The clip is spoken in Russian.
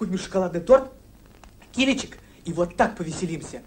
купим шоколадный торт, килечек и вот так повеселимся.